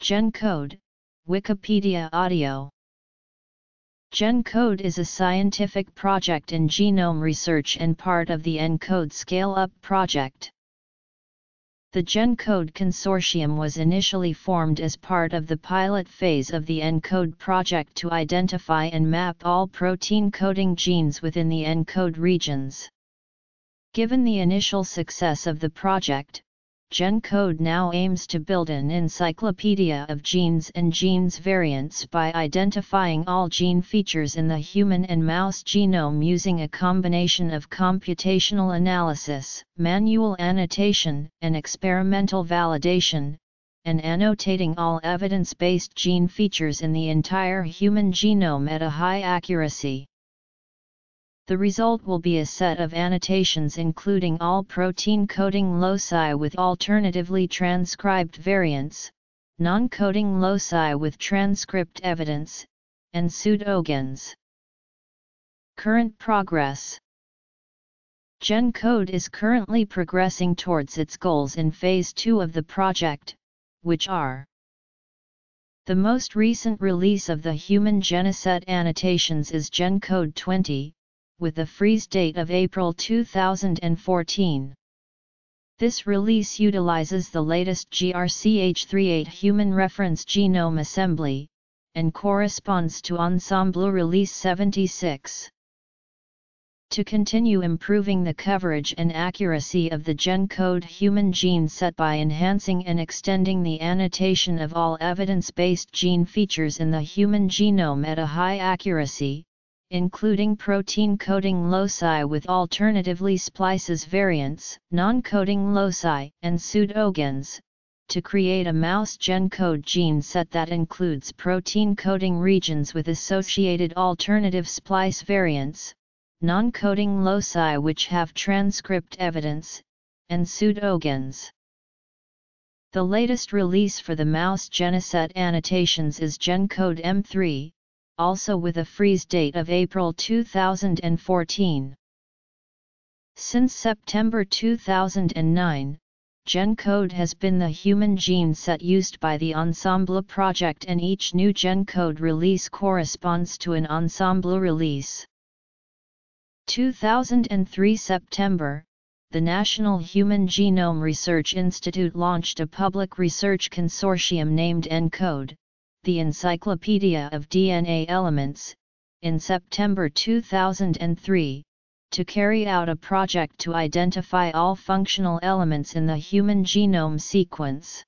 GenCode, Wikipedia Audio GenCode is a scientific project in genome research and part of the ENCODE Scale-Up project. The GenCode Consortium was initially formed as part of the pilot phase of the ENCODE project to identify and map all protein coding genes within the ENCODE regions. Given the initial success of the project, GenCode now aims to build an encyclopedia of genes and genes variants by identifying all gene features in the human and mouse genome using a combination of computational analysis, manual annotation, and experimental validation, and annotating all evidence-based gene features in the entire human genome at a high accuracy. The result will be a set of annotations including all protein coding loci with alternatively transcribed variants, non-coding loci with transcript evidence, and pseudogenes. Current progress GenCode is currently progressing towards its goals in Phase 2 of the project, which are The most recent release of the human gene set annotations is GenCode 20, with the freeze date of April 2014. This release utilizes the latest GRCH38 Human Reference Genome Assembly, and corresponds to Ensembl Release 76. To continue improving the coverage and accuracy of the GenCode human gene set by enhancing and extending the annotation of all evidence-based gene features in the human genome at a high accuracy, including protein coding loci with alternatively splices variants, non-coding loci, and pseudogenes, to create a mouse GenCode gene set that includes protein coding regions with associated alternative splice variants, non-coding loci which have transcript evidence, and pseudogenes. The latest release for the mouse gene set annotations is GenCode M3, also with a freeze date of April 2014. Since September 2009, GenCode has been the human gene set used by the Ensembl project and each new GenCode release corresponds to an Ensembl release. 2003 September, the National Human Genome Research Institute launched a public research consortium named ENCODE, the Encyclopedia of DNA Elements, in September 2003, to carry out a project to identify all functional elements in the human genome sequence.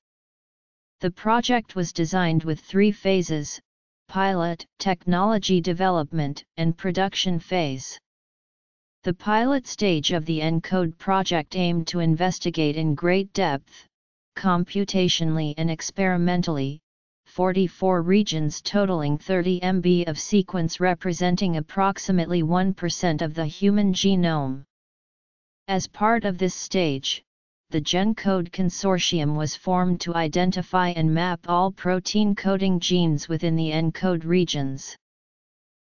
The project was designed with three phases, pilot, technology development, and production phase. The pilot stage of the ENCODE project aimed to investigate in great depth, computationally and experimentally, 44 regions totaling 30 MB of sequence representing approximately 1% of the human genome. As part of this stage, the GenCode Consortium was formed to identify and map all protein coding genes within the ENCODE regions.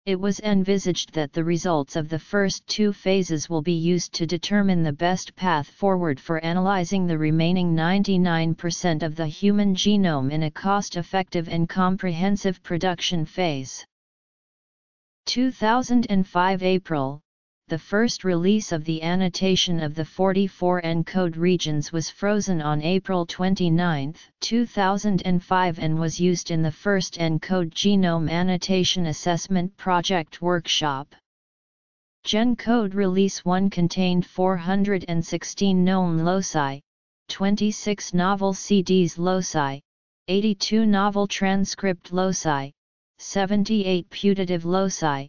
It was envisaged that the results of the first two phases will be used to determine the best path forward for analyzing the remaining 99% of the human genome in a cost-effective and comprehensive production phase. 2005 April the first release of the annotation of the 44 ENCODE regions was frozen on April 29, 2005 and was used in the first ENCODE Genome Annotation Assessment Project workshop. GenCode Release 1 contained 416 known loci, 26 novel CDs loci, 82 novel transcript loci, 78 putative loci,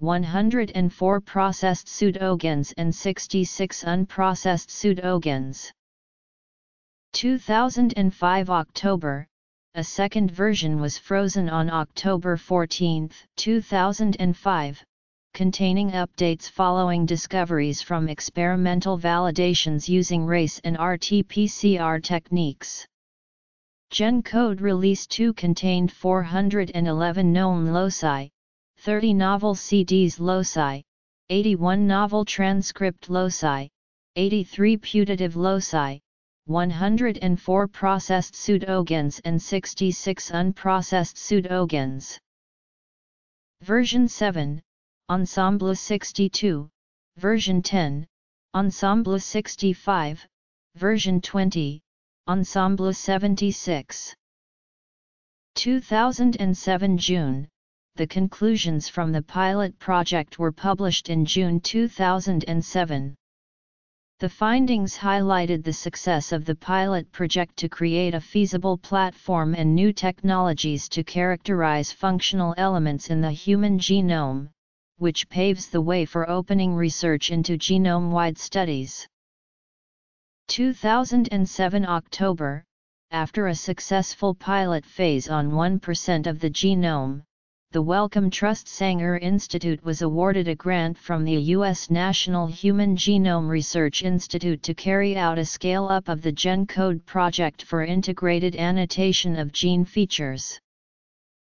104 processed pseudogenes and 66 unprocessed pseudogenes. 2005 October, a second version was frozen on October 14, 2005, containing updates following discoveries from experimental validations using RACE and RT-PCR techniques. GenCode Release 2 contained 411 known loci, 30 novel CDs loci, 81 novel transcript loci, 83 putative loci, 104 processed pseudogenes and 66 unprocessed pseudogenes. Version 7, Ensembl 62, Version 10, Ensembl 65, Version 20, Ensembl 76. 2007 June, the conclusions from the pilot project were published in June 2007. The findings highlighted the success of the pilot project to create a feasible platform and new technologies to characterize functional elements in the human genome, which paves the way for opening research into genome-wide studies. 2007 October, after a successful pilot phase on 1% of the genome, the Wellcome Trust Sanger Institute was awarded a grant from the U.S. National Human Genome Research Institute to carry out a scale-up of the GenCode project for integrated annotation of gene features.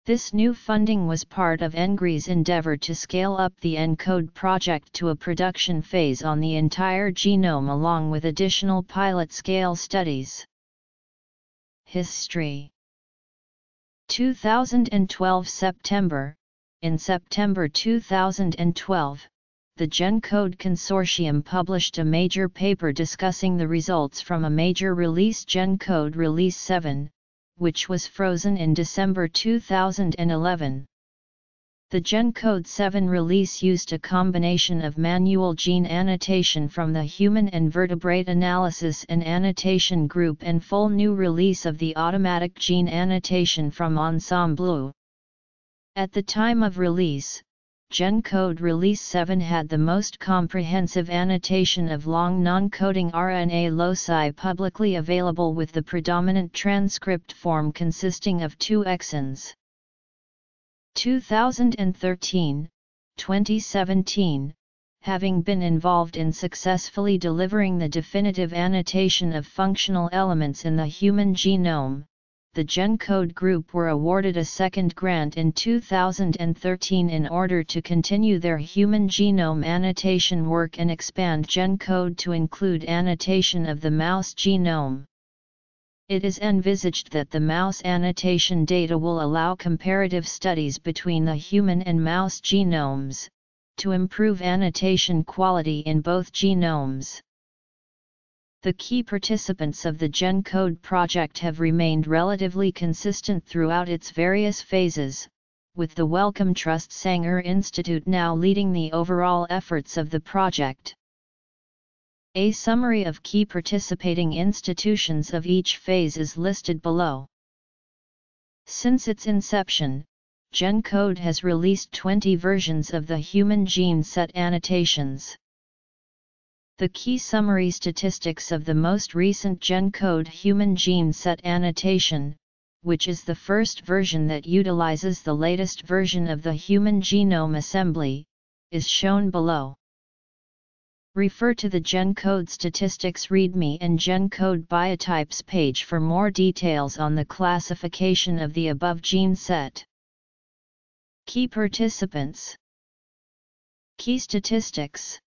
This new funding was part of NHGRI's endeavor to scale up the ENCODE project to a production phase on the entire genome along with additional pilot-scale studies. History 2012 September In September 2012, the GenCode Consortium published a major paper discussing the results from a major release GenCode Release 7, which was frozen in December 2011. The GenCode 7 release used a combination of manual gene annotation from the Human and Vertebrate Analysis and Annotation Group and full new release of the automatic gene annotation from Ensembl. At the time of release, GenCode Release 7 had the most comprehensive annotation of long non-coding RNA loci publicly available with the predominant transcript form consisting of two exons. 2013, 2017, having been involved in successfully delivering the definitive annotation of functional elements in the human genome, the GenCode Group were awarded a second grant in 2013 in order to continue their human genome annotation work and expand GenCode to include annotation of the mouse genome. It is envisaged that the mouse annotation data will allow comparative studies between the human and mouse genomes, to improve annotation quality in both genomes. The key participants of the GenCode project have remained relatively consistent throughout its various phases, with the Wellcome Trust Sanger Institute now leading the overall efforts of the project. A summary of key participating institutions of each phase is listed below. Since its inception, GenCode has released 20 versions of the human gene set annotations. The key summary statistics of the most recent GenCode human gene set annotation, which is the first version that utilizes the latest version of the Human Genome Assembly, is shown below. Refer to the GenCode Statistics README and GenCode Biotypes page for more details on the classification of the above gene set. Key participants Key statistics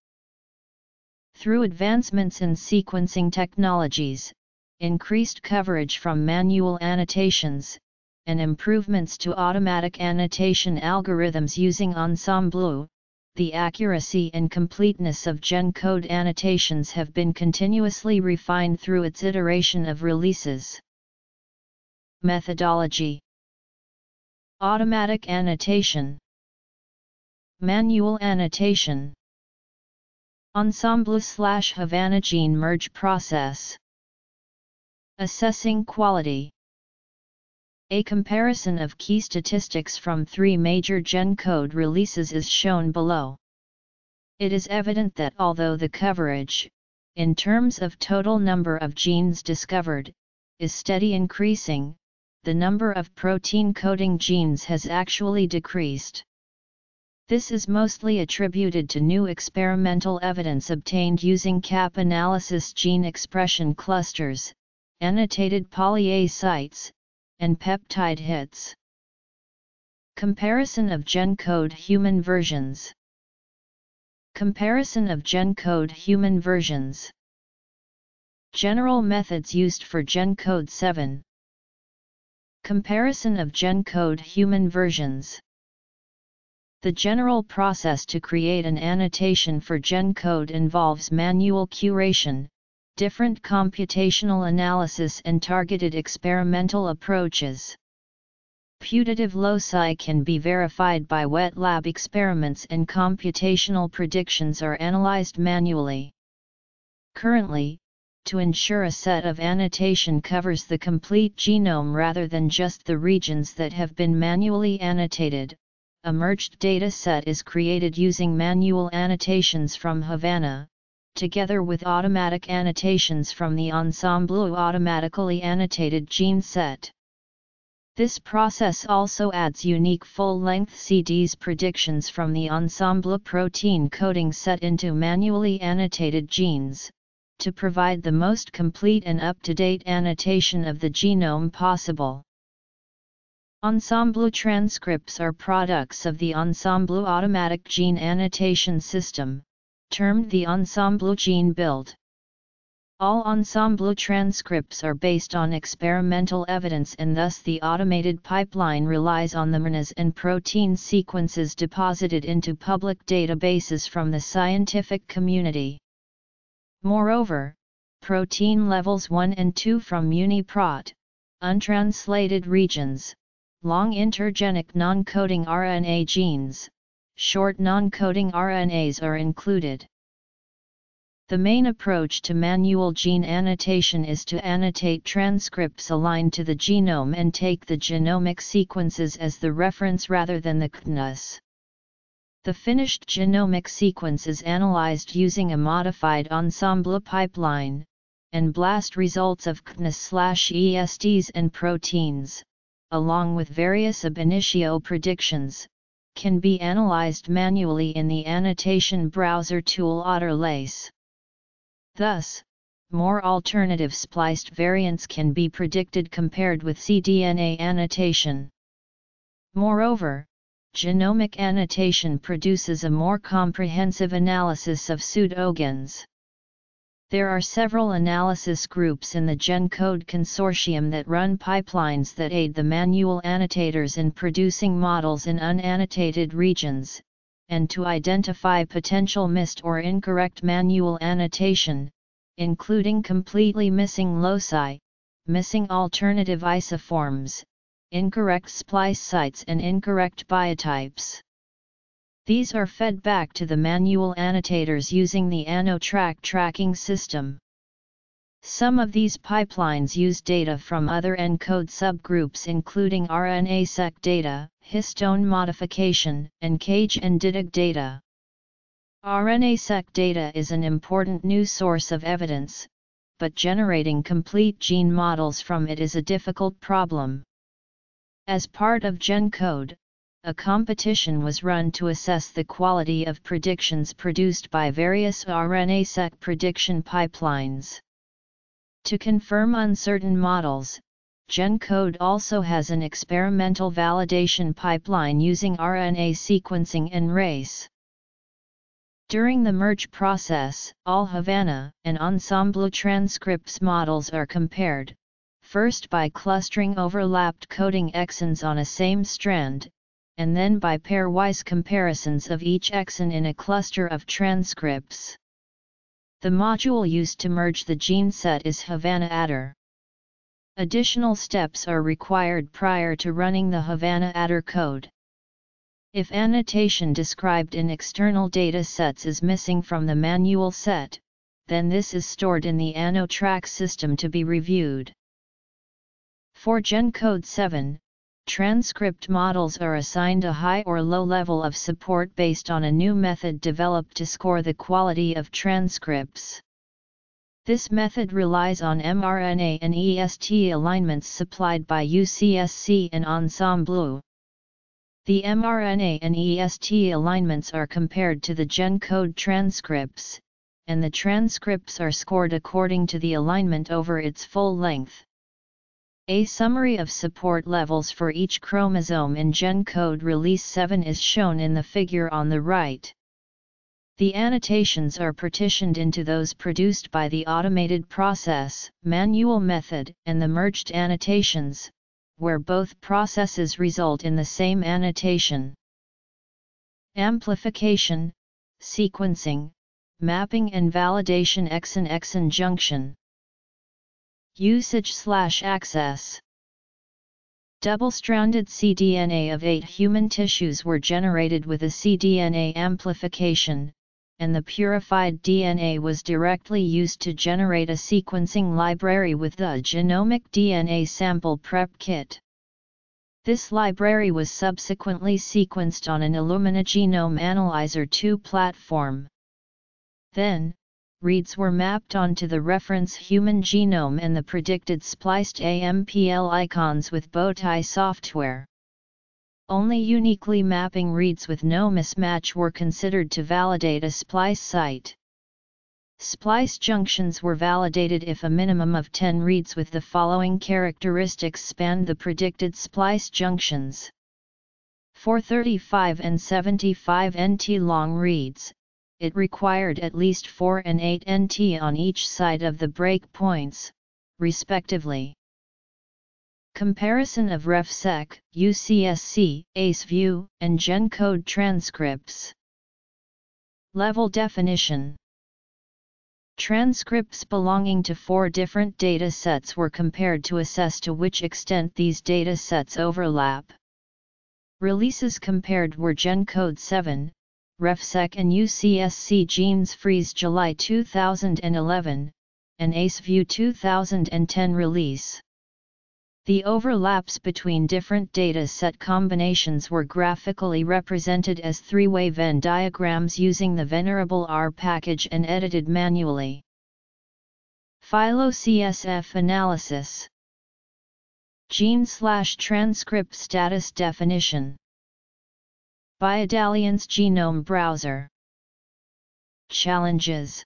Through advancements in sequencing technologies, increased coverage from manual annotations, and improvements to automatic annotation algorithms using Ensembl, the accuracy and completeness of GenCode annotations have been continuously refined through its iteration of releases. Methodology. Automatic annotation. Manual annotation. Ensembl slash Havana gene merge process. Assessing quality a comparison of key statistics from three major GenCode releases is shown below. It is evident that although the coverage, in terms of total number of genes discovered, is steady increasing, the number of protein coding genes has actually decreased. This is mostly attributed to new experimental evidence obtained using CAP analysis gene expression clusters, annotated poly-A sites, and peptide hits. Comparison of GenCode human versions. Comparison of GenCode human versions. General methods used for GenCode 7 Comparison of GenCode human versions The general process to create an annotation for GenCode involves manual curation, different computational analysis and targeted experimental approaches. Putative loci can be verified by wet lab experiments and computational predictions are analyzed manually. Currently, to ensure a set of annotation covers the complete genome rather than just the regions that have been manually annotated, a merged data set is created using manual annotations from Havana, together with automatic annotations from the Ensembl automatically annotated gene set. This process also adds unique full-length CDs predictions from the Ensembl protein coding set into manually annotated genes, to provide the most complete and up-to-date annotation of the genome possible. Ensembl transcripts are products of the Ensembl automatic gene annotation system, termed the Ensembl gene build. All Ensembl transcripts are based on experimental evidence and thus the automated pipeline relies on the RNAs and protein sequences deposited into public databases from the scientific community. Moreover, protein levels 1 and 2 from UniProt, untranslated regions, long intergenic non-coding RNA genes, short non-coding RNAs are included. The main approach to manual gene annotation is to annotate transcripts aligned to the genome and take the genomic sequences as the reference rather than the cDNAs. The finished genomic sequence is analyzed using a modified Ensembl pipeline, and blast results of CNS/ESTs and proteins, along with various ab initio predictions, can be analyzed manually in the annotation browser tool Otterlace. Thus, more alternative spliced variants can be predicted compared with cDNA annotation. Moreover, genomic annotation produces a more comprehensive analysis of pseudogenes. There are several analysis groups in the GenCode consortium that run pipelines that aid the manual annotators in producing models in unannotated regions, and to identify potential missed or incorrect manual annotation, including completely missing loci, missing alternative isoforms, incorrect splice sites and incorrect biotypes. These are fed back to the manual annotators using the AnnoTrack tracking system. Some of these pipelines use data from other ENCODE subgroups including RNA-seq data, histone modification, and CAGE and DiTag data. RNA-seq data is an important new source of evidence, but generating complete gene models from it is a difficult problem. As part of GenCode, a competition was run to assess the quality of predictions produced by various RNA-seq prediction pipelines. To confirm uncertain models, GenCode also has an experimental validation pipeline using RNA sequencing and RACE. During the merge process, all Havana and Ensembl transcripts models are compared, first by clustering overlapped coding exons on a same strand, and then by pairwise comparisons of each exon in a cluster of transcripts. The module used to merge the gene set is Havana Adder. Additional steps are required prior to running the Havana Adder code. If annotation described in external data sets is missing from the manual set, then this is stored in the AnnoTrack system to be reviewed. For GenCode 7, transcript models are assigned a high or low level of support based on a new method developed to score the quality of transcripts. This method relies on mRNA and EST alignments supplied by UCSC and Ensembl. The mRNA and EST alignments are compared to the GenCode transcripts, and the transcripts are scored according to the alignment over its full length. A summary of support levels for each chromosome in GenCode Release 7 is shown in the figure on the right. The annotations are partitioned into those produced by the automated process, manual method, and the merged annotations, where both processes result in the same annotation. Amplification, sequencing, mapping and validation exon-exon junction. Usage slash access Double-stranded cDNA of eight human tissues were generated with a cDNA amplification, and the purified DNA was directly used to generate a sequencing library with the Genomic DNA Sample Prep Kit. This library was subsequently sequenced on an Illumina Genome Analyzer 2 platform. Then, reads were mapped onto the reference human genome and the predicted spliced amplicons with Bowtie software. Only uniquely mapping reads with no mismatch were considered to validate a splice site. Splice junctions were validated if a minimum of 10 reads with the following characteristics spanned the predicted splice junctions. For 35 and 75 NT long reads, it required at least 4 and 8 NT on each side of the break points, respectively. Comparison of RefSeq, UCSC, AceView, and GenCode transcripts. Level definition Transcripts belonging to four different data sets were compared to assess to which extent these data sets overlap. Releases compared were GenCode 7, RefSeq and UCSC Genes Freeze July 2011, and AceView 2010 release. The overlaps between different data set combinations were graphically represented as three-way Venn diagrams using the Vennerable R package and edited manually. Phylo-CSF analysis Gene slash transcript status definition Biodalliance Genome Browser Challenges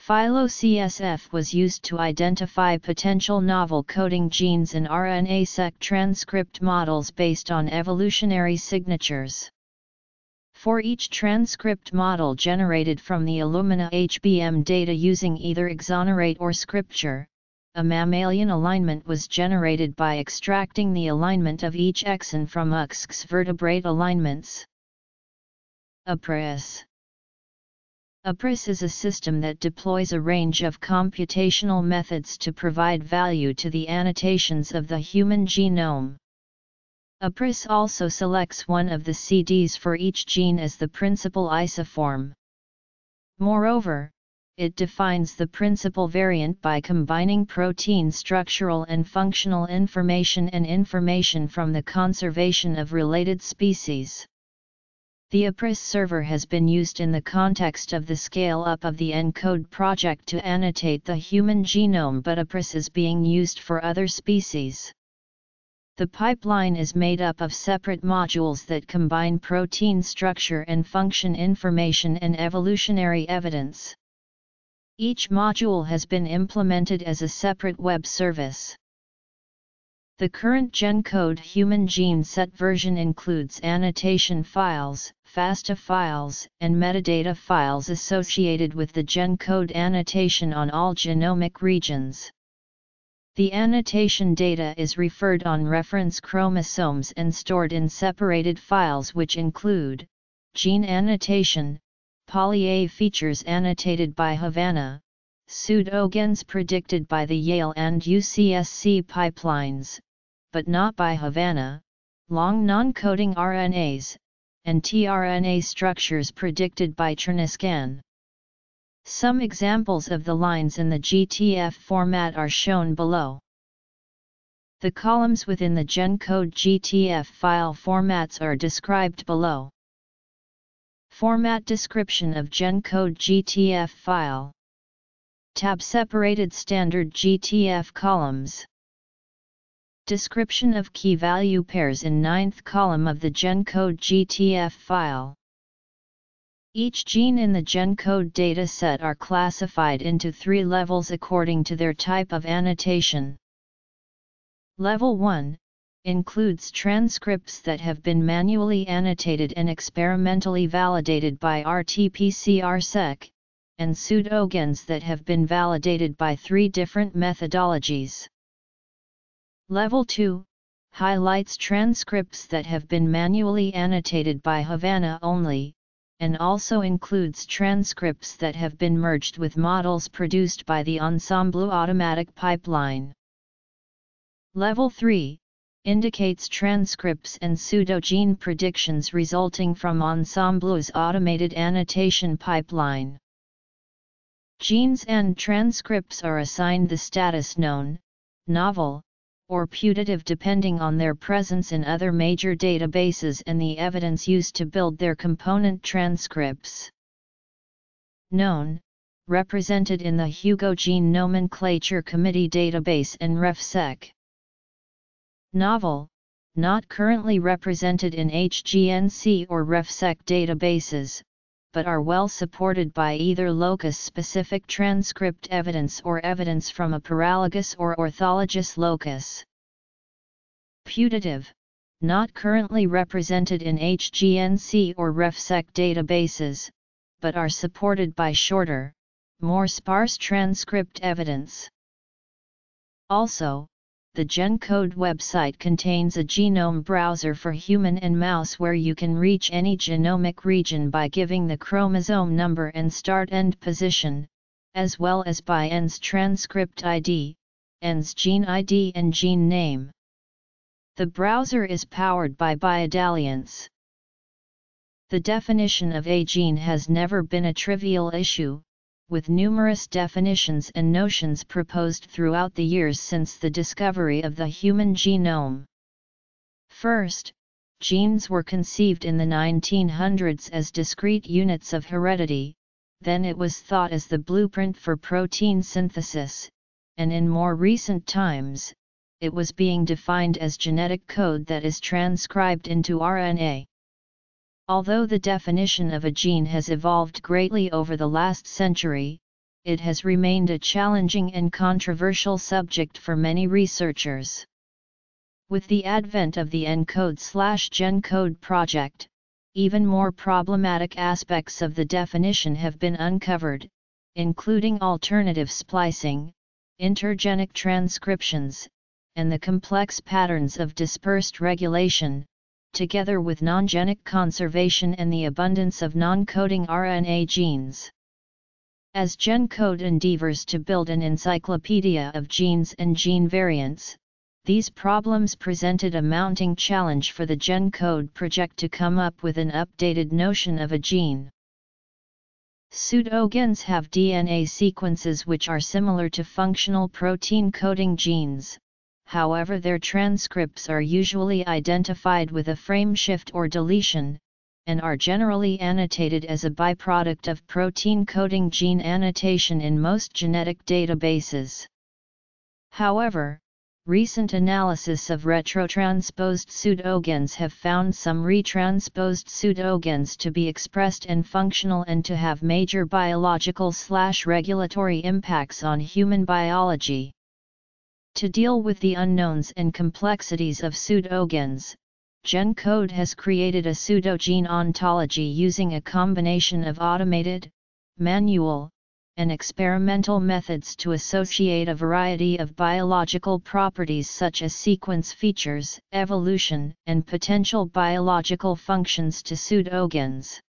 Phylo-CSF was used to identify potential novel coding genes in RNA-seq transcript models based on evolutionary signatures. For each transcript model generated from the Illumina HBM data using either Exonerate or Scripture, a mammalian alignment was generated by extracting the alignment of each exon from UCSC's vertebrate alignments. APPRIS APPRIS is a system that deploys a range of computational methods to provide value to the annotations of the human genome. APPRIS also selects one of the CDs for each gene as the principal isoform. Moreover, it defines the principal variant by combining protein structural and functional information and information from the conservation of related species. The APPRIS server has been used in the context of the scale-up of the ENCODE project to annotate the human genome but APPRIS is being used for other species. The pipeline is made up of separate modules that combine protein structure and function information and evolutionary evidence. Each module has been implemented as a separate web service. The current GenCode human gene set version includes annotation files, FASTA files, and metadata files associated with the GenCode annotation on all genomic regions. The annotation data is referred on reference chromosomes and stored in separated files which include gene annotation, poly-A features annotated by Havana, pseudogenes predicted by the Yale and UCSC pipelines, but not by Havana, long non-coding RNAs, and tRNA structures predicted by tRNAscan. Some examples of the lines in the GTF format are shown below. The columns within the GenCode GTF file formats are described below. Format description of GenCode GTF file. Tab separated standard GTF columns. Description of key value pairs in ninth column of the GenCode GTF file. Each gene in the GenCode dataset are classified into three levels according to their type of annotation. Level 1, includes transcripts that have been manually annotated and experimentally validated by RT-PCR-seq, and pseudogenes that have been validated by three different methodologies. Level 2 highlights transcripts that have been manually annotated by Havana only, and also includes transcripts that have been merged with models produced by the Ensembl automatic pipeline. Level 3 indicates transcripts and pseudogene predictions resulting from Ensembl's automated annotation pipeline. Genes and transcripts are assigned the status known, novel, or putative depending on their presence in other major databases and the evidence used to build their component transcripts. Known, represented in the Hugo Gene Nomenclature Committee database and RefSeq. Novel, not currently represented in HGNC or RefSeq databases, but are well supported by either locus-specific transcript evidence or evidence from a paralogous or orthologous locus. Putative, not currently represented in HGNC or RefSeq databases, but are supported by shorter, more sparse transcript evidence. Also, the GenCode website contains a genome browser for human and mouse where you can reach any genomic region by giving the chromosome number and start-end position, as well as by ENS transcript ID, ENS gene ID and gene name. The browser is powered by Biodalliance. The definition of a gene has never been a trivial issue, with numerous definitions and notions proposed throughout the years since the discovery of the human genome. First, genes were conceived in the 1900s as discrete units of heredity, then it was thought as the blueprint for protein synthesis, and in more recent times, it was being defined as genetic code that is transcribed into RNA. Although the definition of a gene has evolved greatly over the last century, it has remained a challenging and controversial subject for many researchers. With the advent of the ENCODE-GenCode project, even more problematic aspects of the definition have been uncovered, including alternative splicing, intergenic transcriptions, and the complex patterns of dispersed regulation, together with non-genic conservation and the abundance of non-coding RNA genes. As GenCode endeavors to build an encyclopedia of genes and gene variants, these problems presented a mounting challenge for the GenCode project to come up with an updated notion of a gene. Pseudogenes have DNA sequences which are similar to functional protein coding genes, however their transcripts are usually identified with a frame shift or deletion, and are generally annotated as a byproduct of protein coding gene annotation in most genetic databases. However, recent analysis of retrotransposed pseudogenes have found some retransposed pseudogenes to be expressed and functional and to have major biological slash regulatory impacts on human biology. To deal with the unknowns and complexities of pseudogenes, GenCode has created a pseudogene ontology using a combination of automated, manual, and experimental methods to associate a variety of biological properties such as sequence features, evolution, and potential biological functions to pseudogenes.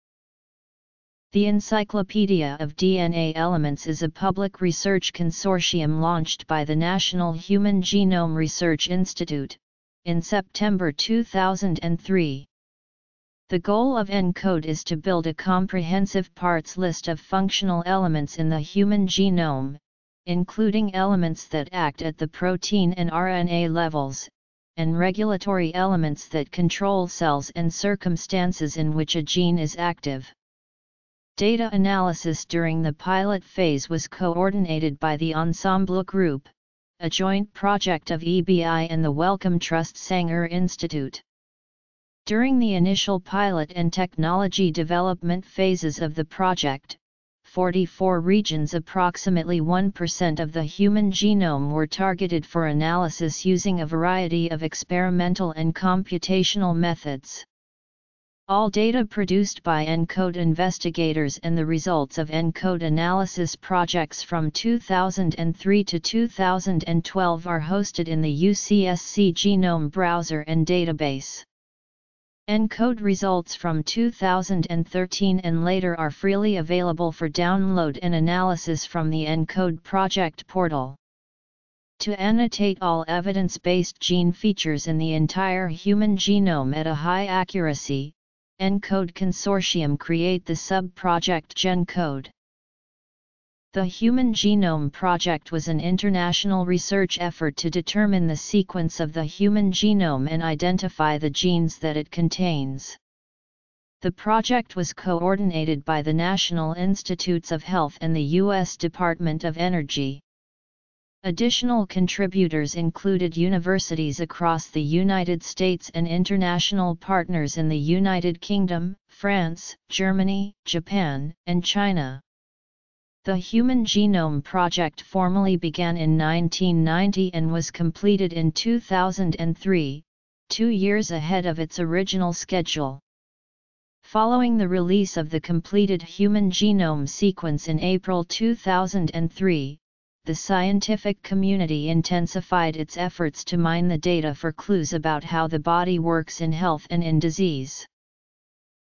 The Encyclopedia of DNA Elements is a public research consortium launched by the National Human Genome Research Institute, in September 2003. The goal of ENCODE is to build a comprehensive parts list of functional elements in the human genome, including elements that act at the protein and RNA levels, and regulatory elements that control cells and circumstances in which a gene is active. Data analysis during the pilot phase was coordinated by the Ensembl Group, a joint project of EBI and the Wellcome Trust Sanger Institute. During the initial pilot and technology development phases of the project, 44 regions approximately 1% of the human genome were targeted for analysis using a variety of experimental and computational methods. All data produced by ENCODE investigators and the results of ENCODE analysis projects from 2003 to 2012 are hosted in the UCSC Genome Browser and Database. ENCODE results from 2013 and later are freely available for download and analysis from the ENCODE project portal. To annotate all evidence-based gene features in the entire human genome at a high accuracy, ENCODE Consortium create the sub-project GenCode. The Human Genome Project was an international research effort to determine the sequence of the human genome and identify the genes that it contains. The project was coordinated by the National Institutes of Health and the U.S. Department of Energy. Additional contributors included universities across the United States and international partners in the United Kingdom, France, Germany, Japan, and China. The Human Genome Project formally began in 1990 and was completed in 2003, two years ahead of its original schedule. Following the release of the completed human genome sequence in April 2003, the scientific community intensified its efforts to mine the data for clues about how the body works in health and in disease.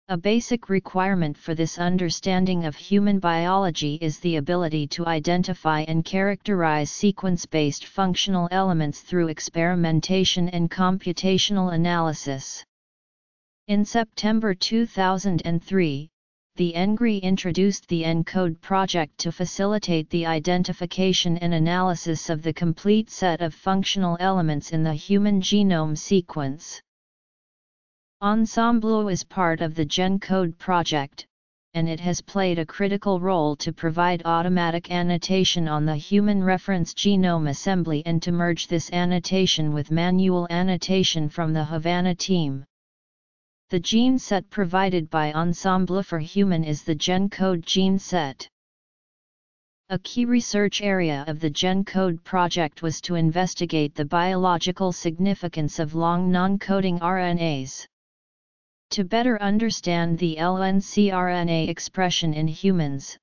A basic requirement for this understanding of human biology is the ability to identify and characterize sequence-based functional elements through experimentation and computational analysis. In September 2003, the NHGRI introduced the ENCODE project to facilitate the identification and analysis of the complete set of functional elements in the human genome sequence. Ensembl is part of the GenCode project, and it has played a critical role to provide automatic annotation on the Human Reference Genome Assembly and to merge this annotation with manual annotation from the Havana team. The gene set provided by Ensembl for Human is the GenCode gene set. A key research area of the GenCode project was to investigate the biological significance of long non-coding RNAs. To better understand the LNCRNA expression in humans,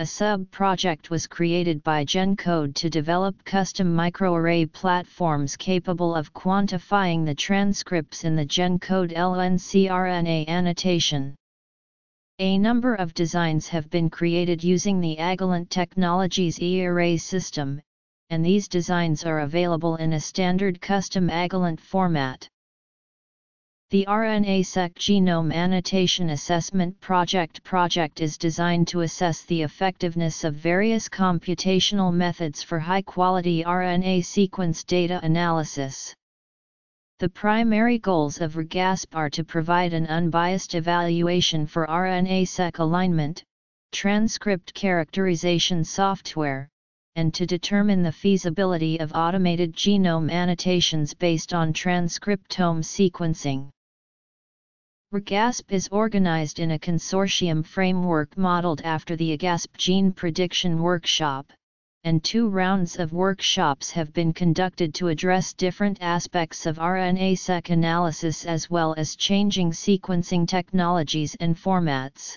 a sub-project was created by GenCode to develop custom microarray platforms capable of quantifying the transcripts in the GenCode LNCRNA annotation. A number of designs have been created using the Agilent Technologies e-array system, and these designs are available in a standard custom Agilent format. The RNA-seq Genome Annotation Assessment Project project is designed to assess the effectiveness of various computational methods for high-quality RNA sequence data analysis. The primary goals of RGASP are to provide an unbiased evaluation for RNA-seq alignment, transcript characterization software, and to determine the feasibility of automated genome annotations based on transcriptome sequencing. RGASP is organized in a consortium framework modeled after the EGASP Gene Prediction Workshop, and two rounds of workshops have been conducted to address different aspects of RNA-seq analysis as well as changing sequencing technologies and formats.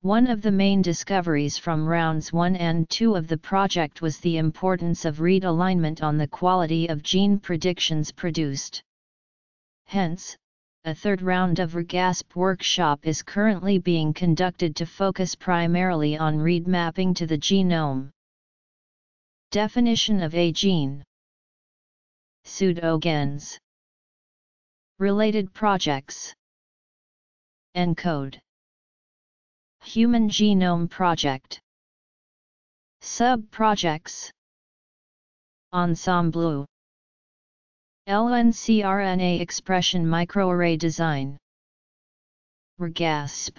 One of the main discoveries from rounds 1 and 2 of the project was the importance of read alignment on the quality of gene predictions produced. Hence, a third round of RGASP workshop is currently being conducted to focus primarily on read mapping to the genome. Definition of a gene. Pseudogenes Related projects. ENCODE. Human Genome Project. Sub-projects. Ensembl LNCRNA expression microarray design. RGASP